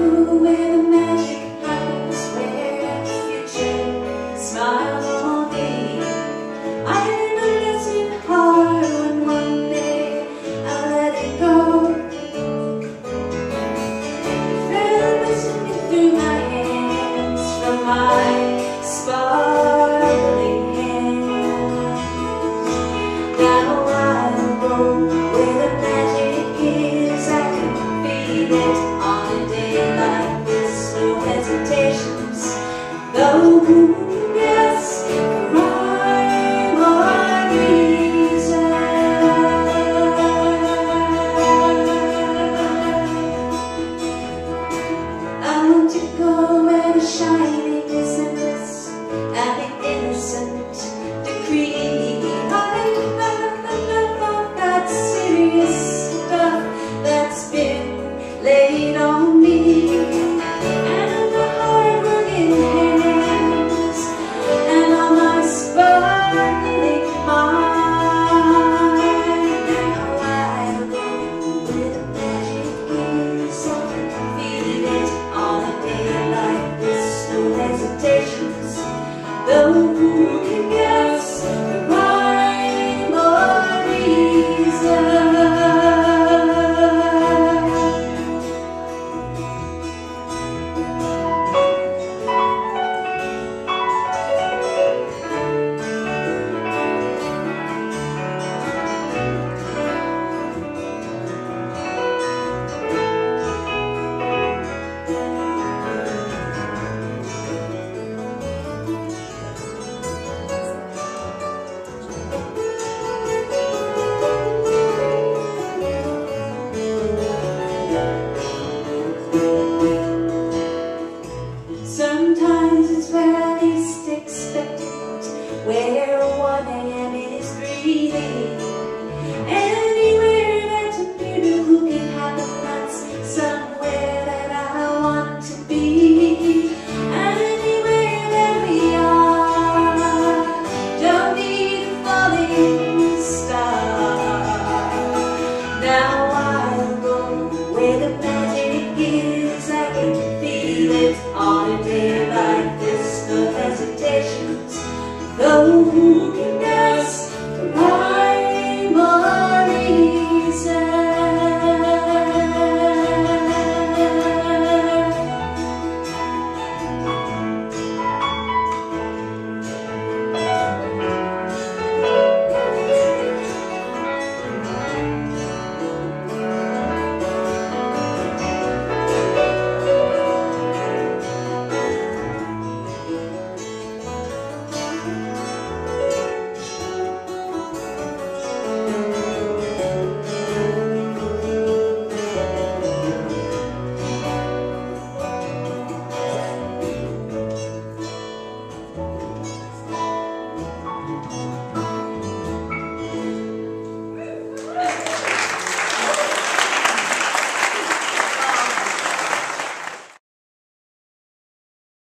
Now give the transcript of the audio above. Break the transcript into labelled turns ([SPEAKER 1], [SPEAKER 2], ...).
[SPEAKER 1] who will. you.